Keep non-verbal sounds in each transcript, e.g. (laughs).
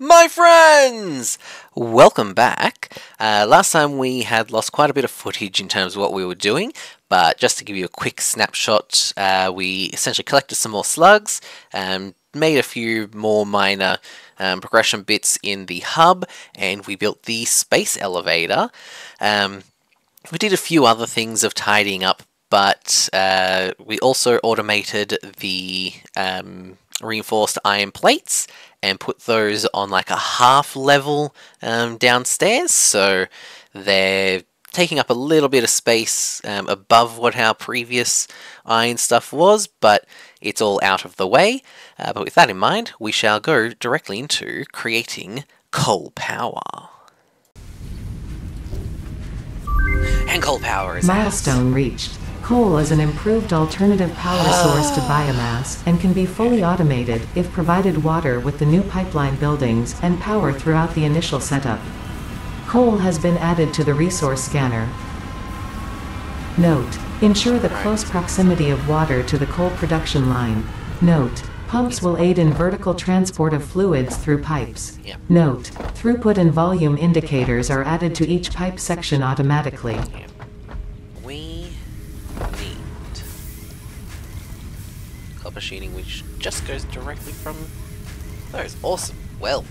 My friends! Welcome back. Uh, last time we had lost quite a bit of footage in terms of what we were doing, but just to give you a quick snapshot, uh, we essentially collected some more slugs, um, made a few more minor um, progression bits in the hub, and we built the space elevator. Um, we did a few other things of tidying up, but uh, we also automated the um, reinforced iron plates and put those on like a half level um, downstairs. So they're taking up a little bit of space um, above what our previous iron stuff was but it's all out of the way. Uh, but with that in mind we shall go directly into creating coal power. And coal power is Milestone reached. Coal is an improved alternative power ah. source to biomass and can be fully automated if provided water with the new pipeline buildings and power throughout the initial setup. Coal has been added to the resource scanner. Note: Ensure the close proximity of water to the coal production line. Note: Pumps will aid in vertical transport of fluids through pipes. Note: Throughput and volume indicators are added to each pipe section automatically. Copper sheeting which just goes directly from those. Awesome. Well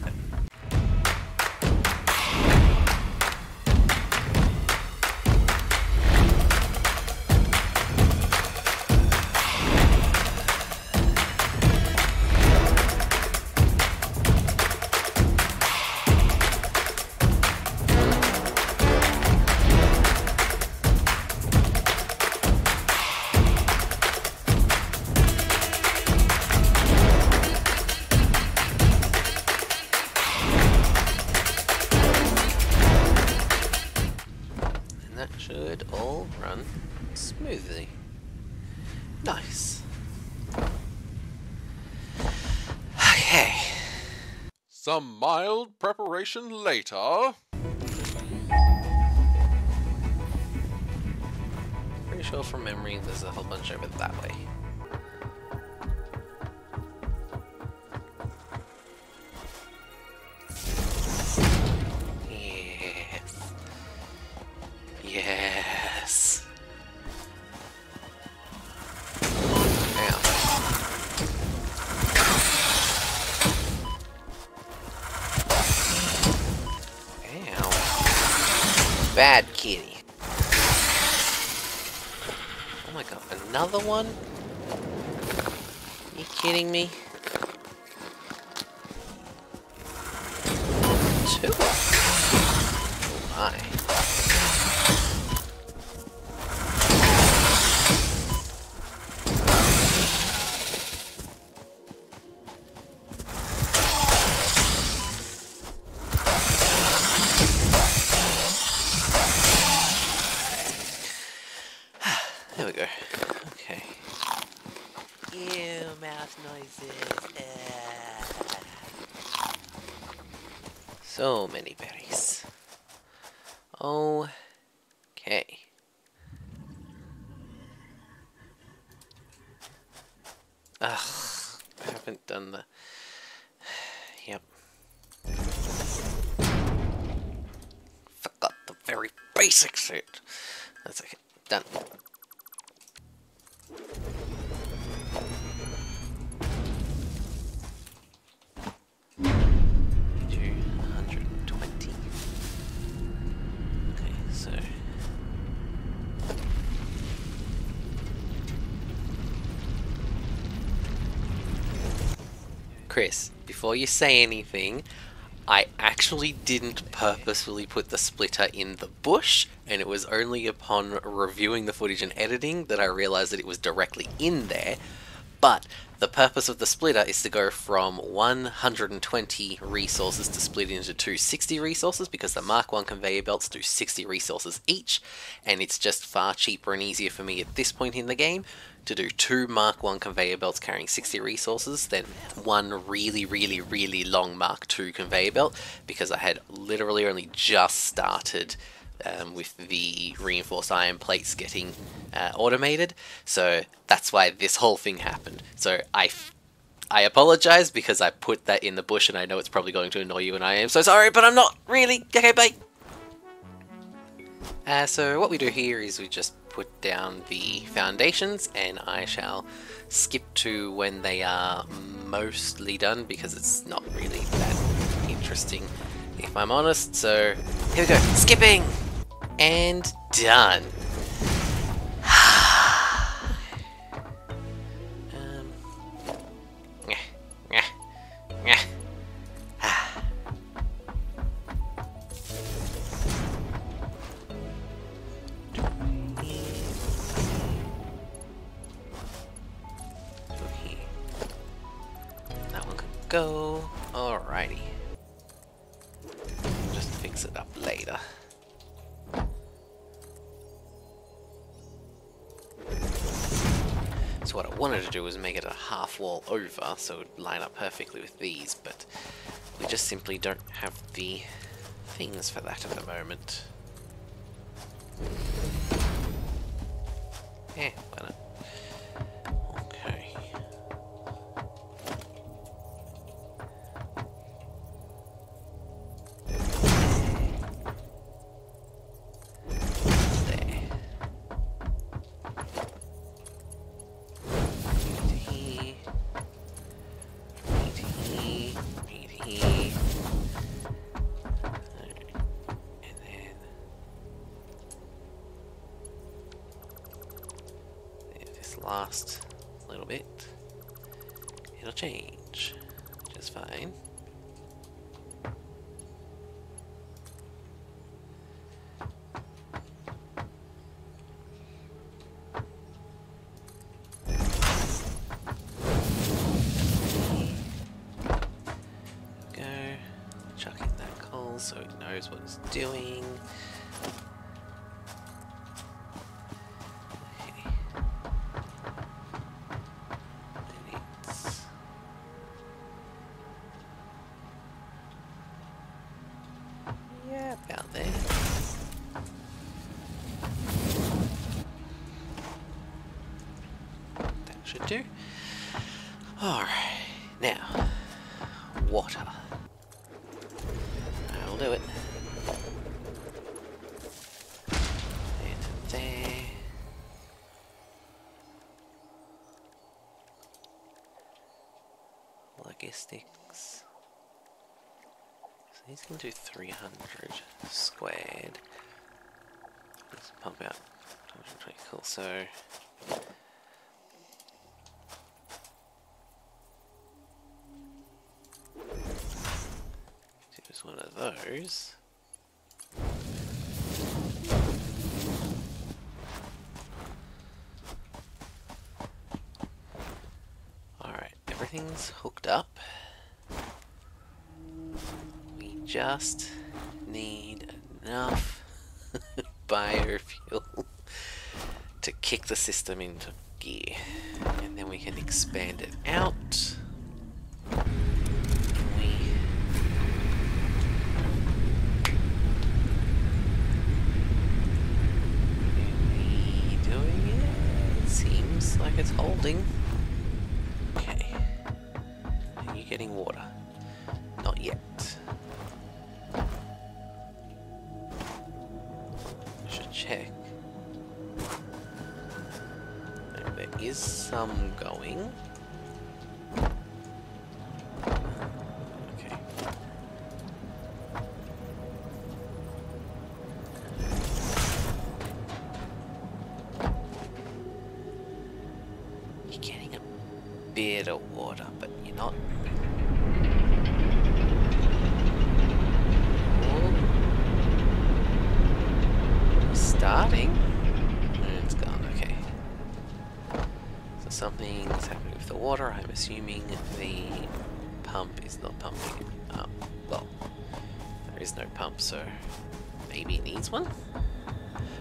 smoothly. Nice. Okay. Some mild preparation later. Pretty sure from memory there's a whole bunch over that way. Bad kitty. Oh my god, another one? you kidding me? Two? Oh my. So many berries. Oh, okay. Ugh, I haven't done the. Yep. Forgot the very basics. It. That's okay. Done. Chris, before you say anything, I actually didn't purposefully put the splitter in the bush, and it was only upon reviewing the footage and editing that I realized that it was directly in there. But the purpose of the splitter is to go from 120 resources to split into two 60 resources because the Mark 1 conveyor belts do 60 resources each, and it's just far cheaper and easier for me at this point in the game to do two Mark 1 conveyor belts carrying 60 resources than one really, really, really long Mark 2 conveyor belt because I had literally only just started um, with the reinforced iron plates getting uh, automated. So that's why this whole thing happened. So I I apologize because I put that in the bush and I know it's probably going to annoy you and I am so sorry, but I'm not really. Okay, bye. Uh, so what we do here is we just put down the foundations and I shall skip to when they are mostly done because it's not really that interesting if I'm honest. So here we go, skipping and done. um. That one can go. Alrighty. Just fix it up later. What I wanted to do was make it a half wall over so it would line up perfectly with these, but we just simply don't have the things for that at the moment. Yeah, why not? Last little bit, it'll change, is fine. Go, chuck in that coal so it knows what it's doing. Water. I'll do it. Logistics. So he's to do 300 squared. Let's pump out 220. Cool. So those. Alright, everything's hooked up. We just need enough (laughs) biofuel to kick the system into gear. And then we can expand it out. We Are we doing it? It seems holding. Okay. Are you getting water? Not yet. I Should check. There is some going. The water. I'm assuming the pump is not pumping it up. Well, there is no pump, so maybe it needs one?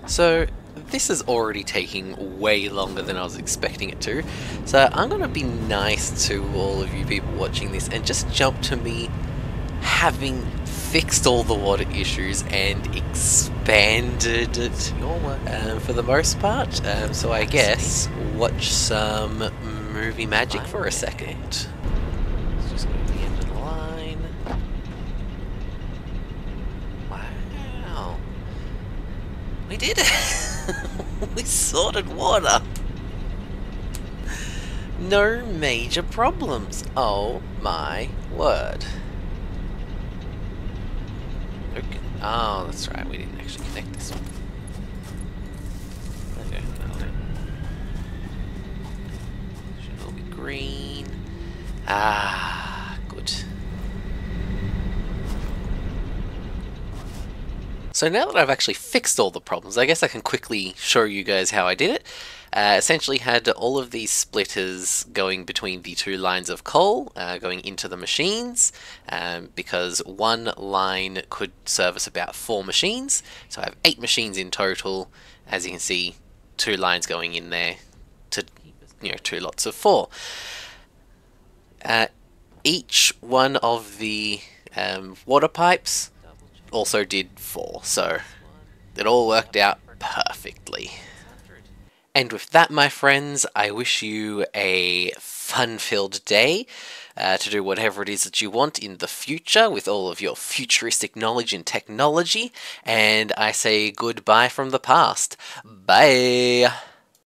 So this is already taking way longer than I was expecting it to. So I'm going to be nice to all of you people watching this and just jump to me having fixed all the water issues and expanded it um, for the most part. Um, so I guess watch some movie magic for a second. Just to the end of the line. Wow. We did it! (laughs) we sorted water! No major problems. Oh my word. Okay. Oh, that's right. We didn't actually connect this one. Ah, good. So now that I've actually fixed all the problems, I guess I can quickly show you guys how I did it. Uh, essentially had all of these splitters going between the two lines of coal, uh, going into the machines, um, because one line could service about four machines. So I have eight machines in total. As you can see, two lines going in there to, you know, two lots of four. Uh, each one of the um, water pipes also did four, so it all worked out perfectly. And with that, my friends, I wish you a fun filled day uh, to do whatever it is that you want in the future with all of your futuristic knowledge and technology. And I say goodbye from the past. Bye.